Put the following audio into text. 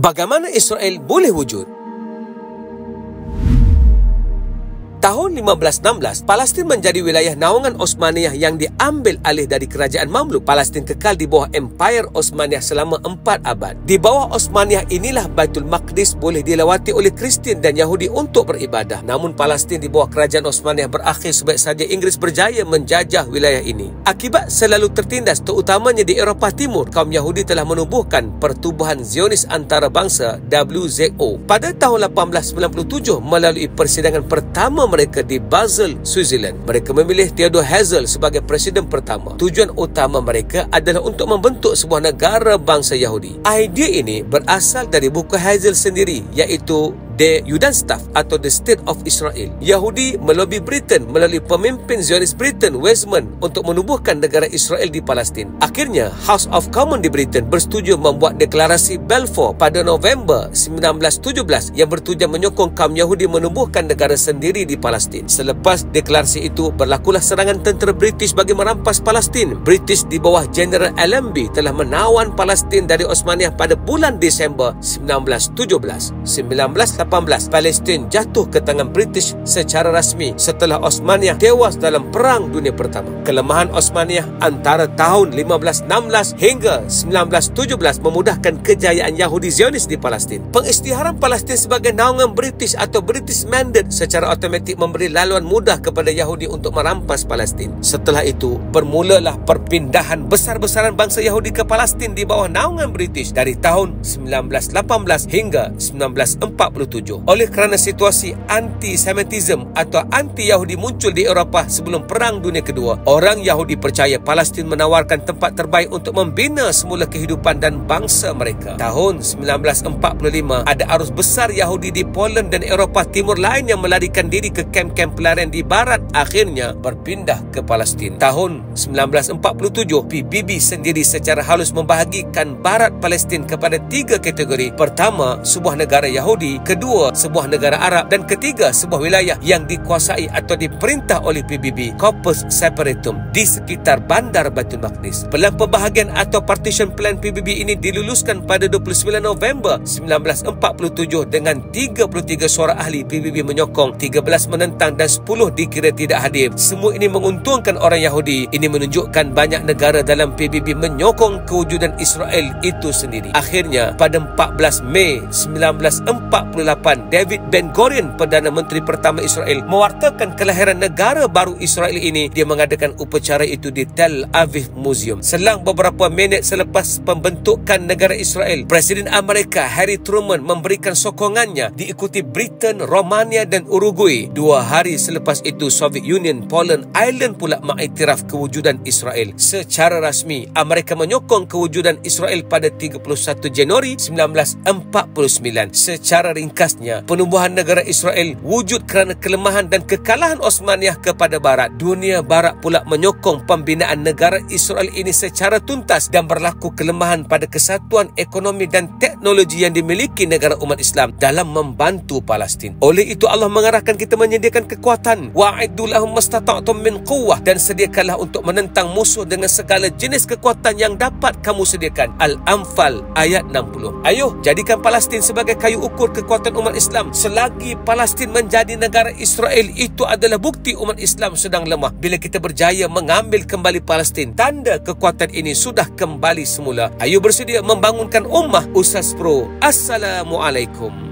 Bagaimana Israel boleh wujud? Tahun 1516, Palestin menjadi wilayah naungan Osmaniyah yang diambil alih dari kerajaan Mamluk. Palestin kekal di bawah Empire Osmaniyah selama empat abad. Di bawah Osmaniyah inilah Baitul Maqdis boleh dilawati oleh Kristian dan Yahudi untuk beribadah. Namun Palestin di bawah kerajaan Osmaniyah berakhir sebaik saja Inggeris berjaya menjajah wilayah ini. Akibat selalu tertindas terutamanya di Eropah Timur, kaum Yahudi telah menubuhkan pertubuhan Zionis antarabangsa WZO. Pada tahun 1897 melalui persidangan pertama mereka di Basel, Switzerland. Mereka memilih Theodor Herzl sebagai presiden pertama. Tujuan utama mereka adalah untuk membentuk sebuah negara bangsa Yahudi. Idea ini berasal dari buku Herzl sendiri iaitu The Judenstadt atau The State of Israel. Yahudi melobi Britain melalui pemimpin Zionis Britain, Weizmann untuk menubuhkan negara Israel di Palestin. Akhirnya, House of Commons di Britain bersetuju membuat deklarasi Balfour pada November 1917 yang bertujuan menyokong kaum Yahudi menubuhkan negara sendiri di Palestin. Selepas deklarasi itu, berlakulah serangan tentera British bagi merampas Palestin. British di bawah General Allenby telah menawan Palestin dari Osmaniyah pada bulan Disember 1917. 1918 18, Palestin jatuh ke tangan British secara rasmi setelah Osmaniyah tewas dalam Perang Dunia Pertama. Kelemahan Osmaniyah antara tahun 1516 hingga 1917 memudahkan kejayaan Yahudi Zionis di Palestin. Pengisytiharan Palestin sebagai naungan British atau British Mandate secara automatik memberi laluan mudah kepada Yahudi untuk merampas Palestin. Setelah itu, bermulalah perpindahan besar-besaran bangsa Yahudi ke Palestin di bawah naungan British dari tahun 1918 hingga 1947. Oleh kerana situasi anti-Semitism atau anti-Yahudi muncul di Eropah sebelum Perang Dunia Kedua, orang Yahudi percaya Palestin menawarkan tempat terbaik untuk membina semula kehidupan dan bangsa mereka. Tahun 1945, ada arus besar Yahudi di Poland dan Eropah Timur lain yang melarikan diri ke kem-kem pelarian di barat akhirnya berpindah ke Palestin. Tahun 1947, PBB sendiri secara halus membahagikan barat Palestin kepada tiga kategori. Pertama, sebuah negara Yahudi. Kedua, kedua sebuah negara Arab dan ketiga sebuah wilayah yang dikuasai atau diperintah oleh PBB Corpus Separatum di sekitar bandar Baitul Maqdis. Pelan pembahagian atau partition plan PBB ini diluluskan pada 29 November 1947 dengan 33 suara ahli PBB menyokong, 13 menentang dan 10 dikira tidak hadir. Semua ini menguntungkan orang Yahudi. Ini menunjukkan banyak negara dalam PBB menyokong kewujudan Israel itu sendiri. Akhirnya pada 14 Mei 1948 David Ben Gurion Perdana Menteri pertama Israel mewartakan kelahiran negara baru Israel ini. Dia mengadakan upacara itu di Tel Aviv Museum. Selang beberapa minit selepas pembentukan negara Israel Presiden Amerika Harry Truman memberikan sokongannya diikuti Britain, Romania dan Uruguay. Dua hari selepas itu Soviet Union, Poland, Ireland pula mengiktiraf kewujudan Israel. Secara rasmi Amerika menyokong kewujudan Israel pada 31 Januari 1949 secara ringkas jelasnya penubuhan negara Israel wujud kerana kelemahan dan kekalahan Osmaniyah kepada Barat. Dunia Barat pula menyokong pembinaan negara Israel ini secara tuntas dan berlaku kelemahan pada kesatuan ekonomi dan teknologi yang dimiliki negara umat Islam dalam membantu Palestin. Oleh itu Allah mengarahkan kita menyediakan kekuatan wa'iddu lahum mastata'tum min quwwah dan sediakanlah untuk menentang musuh dengan segala jenis kekuatan yang dapat kamu sediakan. Al-Anfal ayat 60. Ayuh jadikan Palestin sebagai kayu ukur kekuatan umat Islam selagi Palestin menjadi negara Israel itu adalah bukti umat Islam sedang lemah. Bila kita berjaya mengambil kembali Palestin tanda kekuatan ini sudah kembali semula. Ayo bersedia membangunkan ummah Ustaz Pro. Assalamualaikum